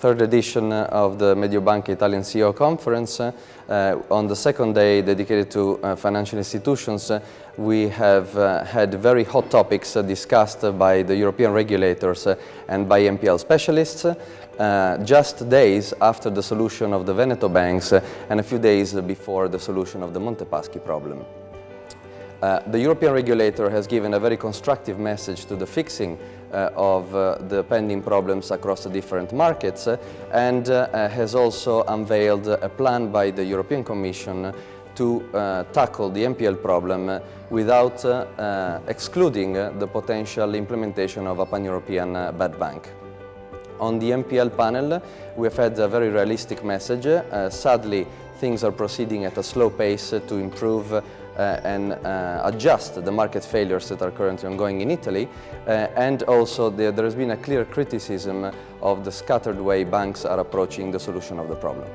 third edition of the Mediobanca Italian CEO Conference. Uh, on the second day dedicated to uh, financial institutions, uh, we have uh, had very hot topics uh, discussed by the European regulators uh, and by NPL specialists. just days after the solution of the Veneto banks and a few days before the solution of the Montepaschi problem. Uh, the European regulator has given a very constructive message to the fixing uh, of uh, the pending problems across the different markets uh, and uh, has also unveiled a plan by the European Commission to uh, tackle the NPL problem without excluding the potential implementation of a pan-European bad bank. On the NPL panel, we have had a very realistic message. sadly, things are proceeding at a slow pace to improve uh, and uh, adjust the market failures that are currently ongoing in Italy. Uh, and also there, there has been a clear criticism of the scattered way banks are approaching the solution of the problem.